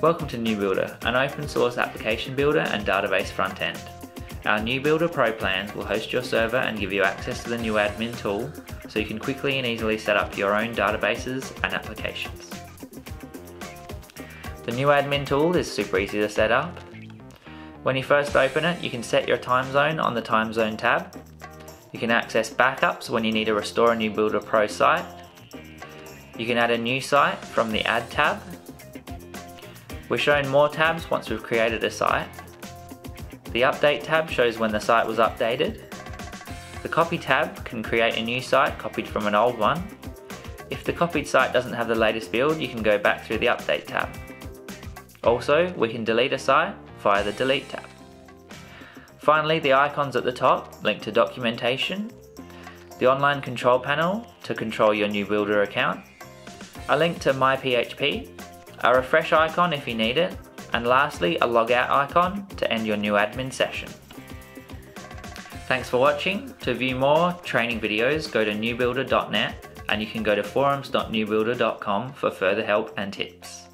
Welcome to nuBuilder, an open source application builder and database front end. Our nuBuilder Pro plans will host your server and give you access to the nuAdmin tool so you can quickly and easily set up your own databases and applications. The nuAdmin tool is super easy to set up. When you first open it, you can set your time zone on the time zone tab. You can access backups when you need to restore a nuBuilder Pro site. You can add a new site from the Add tab we're showing more tabs once we've created a site. The Update tab shows when the site was updated. The Copy tab can create a new site copied from an old one. If the copied site doesn't have the latest build, you can go back through the Update tab. Also, we can delete a site via the Delete tab. Finally, the icons at the top link to documentation, the online control panel to control your nuBuilder account, a link to MyPHP a refresh icon if you need it, and lastly a logout icon to end your nuAdmin session. Thanks for watching. To view more training videos, go to nubuilder.net and you can go to forums.nubuilder.com for further help and tips.